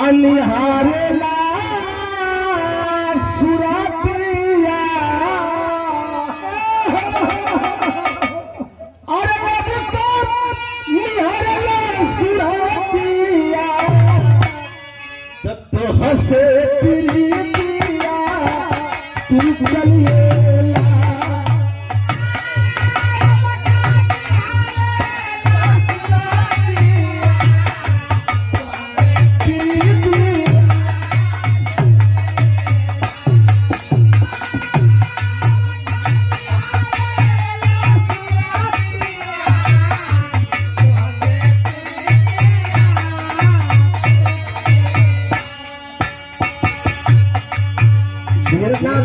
अनिहारेला सुरतिया अरे तो निहारेला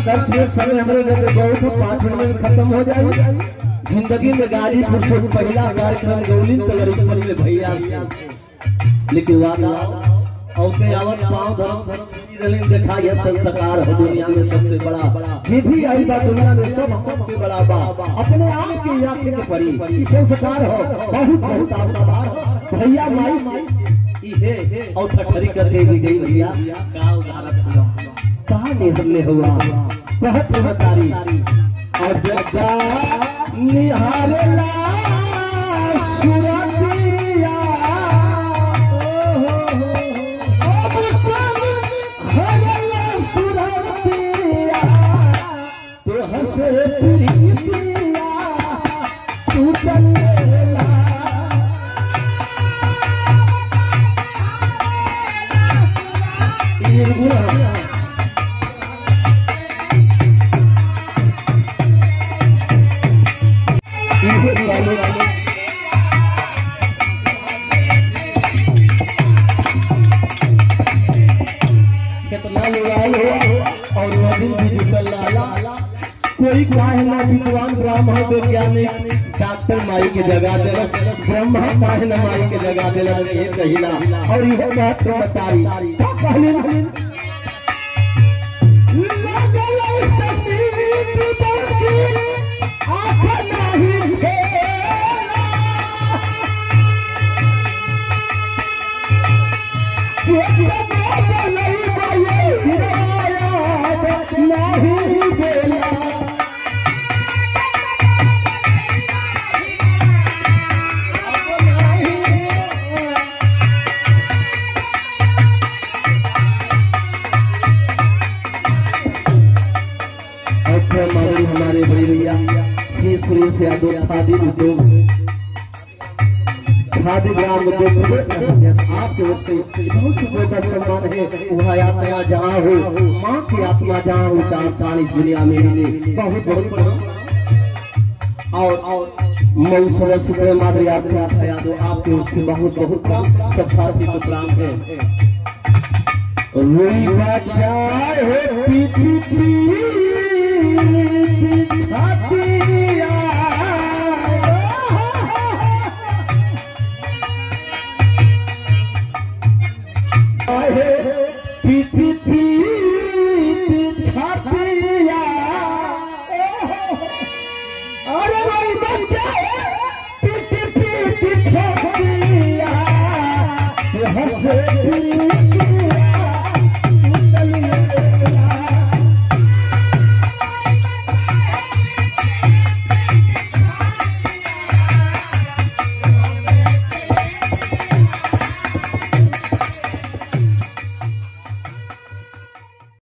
दस मिनट समय हमारे घर बहुत है पाँच मिनट में खत्म हो जाए ज़िंदगी में गाड़ी से पहला कार्यक्रम गौली तगर ऊपर में भैया लेकिन वादा औके आवत पाँव धर्म रलिन देखा यह संस्कार है दुनिया में सबसे बड़ा ये आई बात दुनिया में सब सबसे बड़ा बा अपने आप के याद परी ई संस्कार हो बहुत बहुत आभार भैया माई इहे और ठठरी करके भी गई भैया का उदाहरण कहा निर्णय हुआ बहुत चमत्कारी और जगा निहारेला सुरतिया तो तू और कोई काहे ना विद्वान ब्राह्मण वैज्ञानिक डॉक्टर माई के जगह दिलस ब्रह्मा काहे ना माई के जगह दिलस ये कहिला और इहो तो बताई। का कहली श्री सुरेश यादव खादी उद्योग खादी ग्राम उद्योग आपके ओर से बहुत बड़ा सम्मान है। वह आत्मा जहाँ हो, माँ की आत्मा जहाँ हो, चार दुनिया में बहुत बहुत और और मऊ सरस माधुरी आपके यादव आपके ओर से बहुत बहुत सब साथी को प्रणाम है। रोई बचाए हो पीती Hare